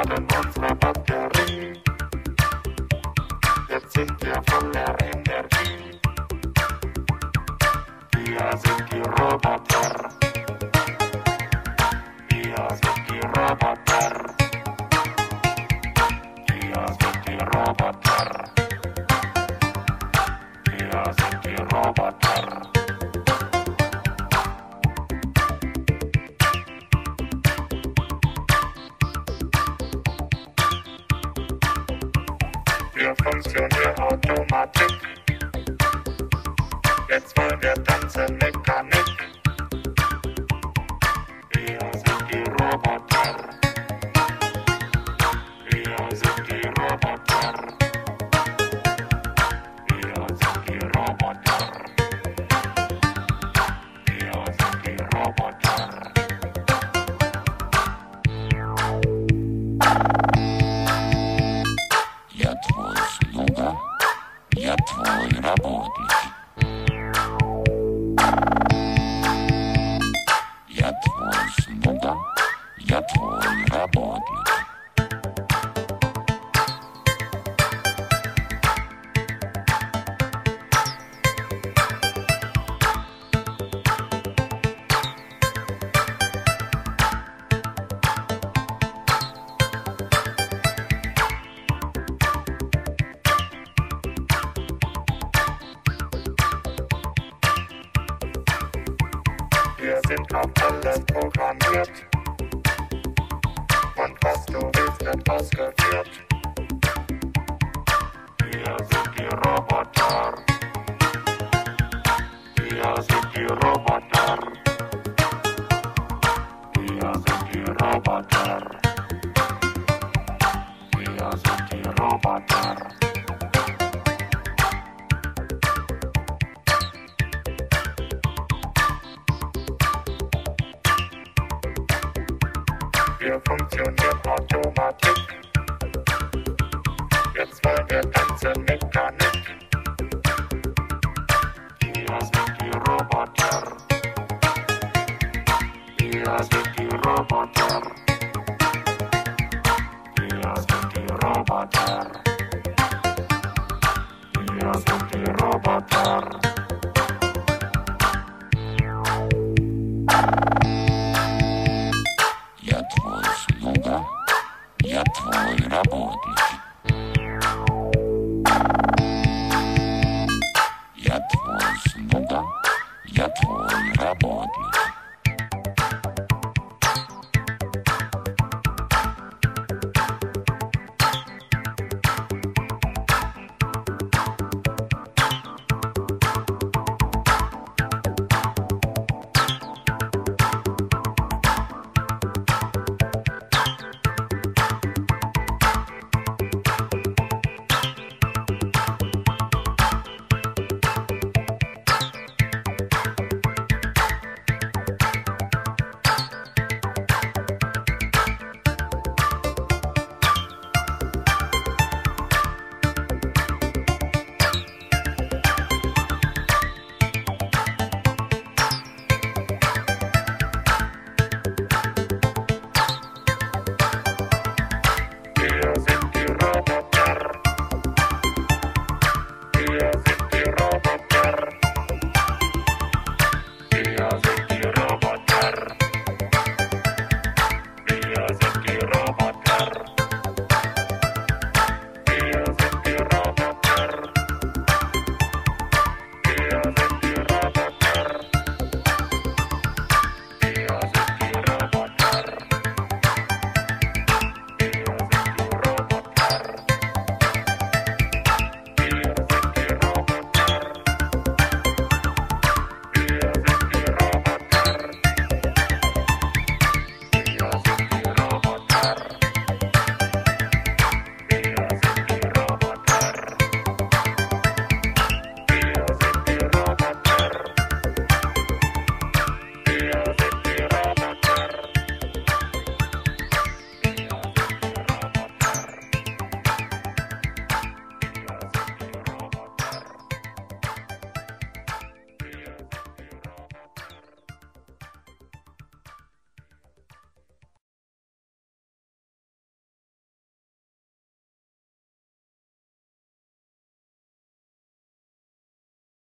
Laden unsere Batterie. Jetzt sind wir voller Energie. Wir sind die Roboter. Wir funktionieren Automatik. Jetzt wollen wir tanzen Mechanik. Sind auf alles programmiert. Und was du willst, wird ausgeführt. Wir sind die Roboter. Wir sind die Roboter. Wir sind die Roboter. Wir sind die Roboter. Wir funktionieren Automatik. Jetzt wollen wir tanzen Mechanik. Wir sind die Roboter. Wir sind die Roboter. Wir sind die Roboter. Wir sind die Roboter. Ну голос Бога, я твой работник.